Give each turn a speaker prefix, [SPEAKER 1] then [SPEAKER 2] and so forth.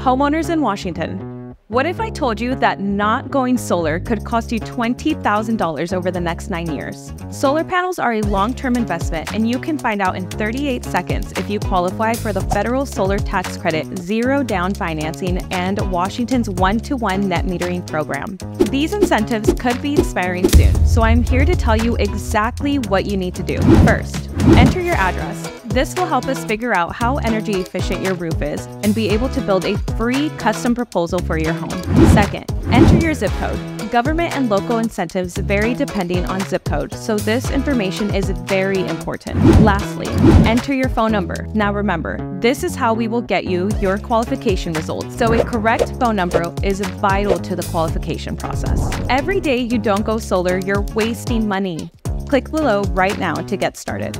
[SPEAKER 1] Homeowners in Washington. What if I told you that not going solar could cost you $20,000 over the next nine years? Solar panels are a long term investment, and you can find out in 38 seconds if you qualify for the federal solar tax credit, zero down financing, and Washington's one to one net metering program. These incentives could be expiring soon, so I'm here to tell you exactly what you need to do. First, enter your address. This will help us figure out how energy efficient your roof is and be able to build a free custom proposal for your home. Second, enter your zip code. Government and local incentives vary depending on zip code, so this information is very important. Lastly, enter your phone number. Now remember, this is how we will get you your qualification results, so a correct phone number is vital to the qualification process. Every day you don't go solar, you're wasting money. Click below right now to get started.